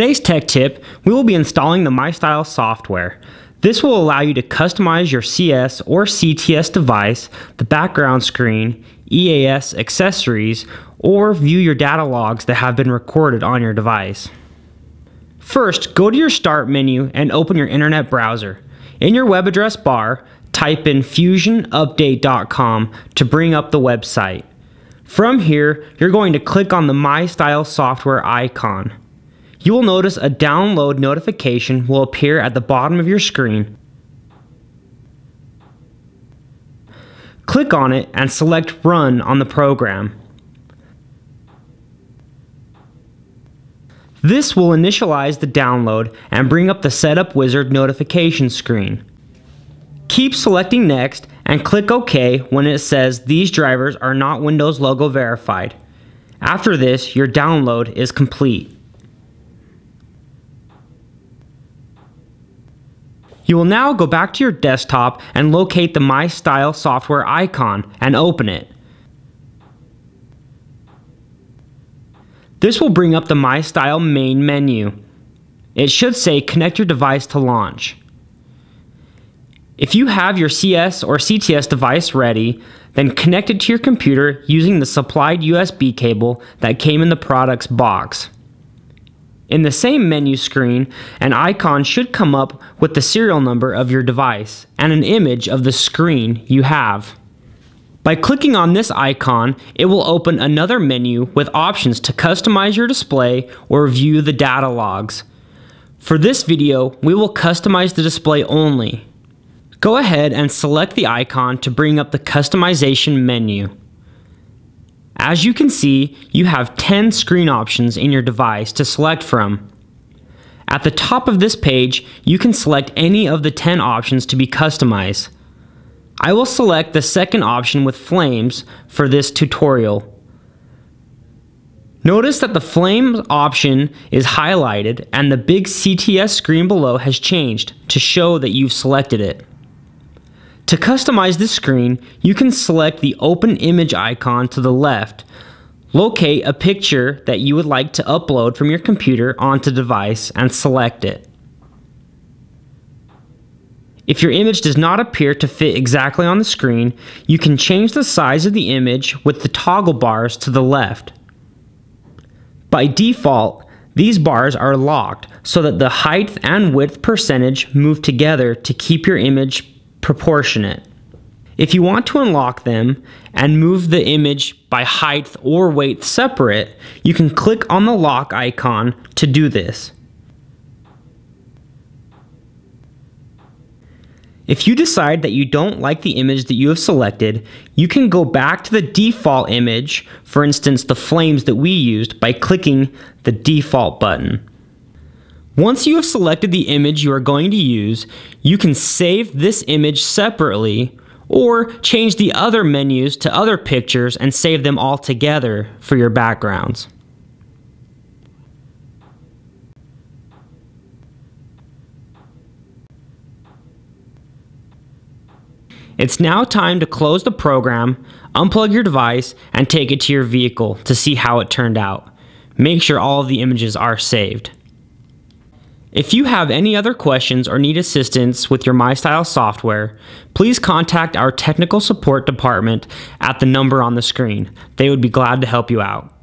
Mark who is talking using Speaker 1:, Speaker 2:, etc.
Speaker 1: today's tech tip, we will be installing the MyStyle software. This will allow you to customize your CS or CTS device, the background screen, EAS accessories, or view your data logs that have been recorded on your device. First, go to your Start menu and open your internet browser. In your web address bar, type in fusionupdate.com to bring up the website. From here, you're going to click on the MyStyle software icon. You will notice a download notification will appear at the bottom of your screen. Click on it and select Run on the program. This will initialize the download and bring up the Setup Wizard notification screen. Keep selecting Next and click OK when it says these drivers are not Windows logo verified. After this, your download is complete. You will now go back to your desktop and locate the MyStyle software icon and open it. This will bring up the MyStyle main menu. It should say connect your device to launch. If you have your CS or CTS device ready, then connect it to your computer using the supplied USB cable that came in the product's box. In the same menu screen, an icon should come up with the serial number of your device and an image of the screen you have. By clicking on this icon, it will open another menu with options to customize your display or view the data logs. For this video, we will customize the display only, Go ahead and select the icon to bring up the customization menu. As you can see, you have 10 screen options in your device to select from. At the top of this page, you can select any of the 10 options to be customized. I will select the second option with flames for this tutorial. Notice that the flames option is highlighted and the big CTS screen below has changed to show that you've selected it. To customize this screen, you can select the open image icon to the left. Locate a picture that you would like to upload from your computer onto device and select it. If your image does not appear to fit exactly on the screen, you can change the size of the image with the toggle bars to the left. By default, these bars are locked so that the height and width percentage move together to keep your image proportionate. If you want to unlock them and move the image by height or weight separate, you can click on the lock icon to do this. If you decide that you don't like the image that you have selected, you can go back to the default image, for instance the flames that we used, by clicking the default button. Once you have selected the image you are going to use, you can save this image separately or change the other menus to other pictures and save them all together for your backgrounds. It's now time to close the program, unplug your device, and take it to your vehicle to see how it turned out. Make sure all of the images are saved. If you have any other questions or need assistance with your MyStyle software, please contact our technical support department at the number on the screen. They would be glad to help you out.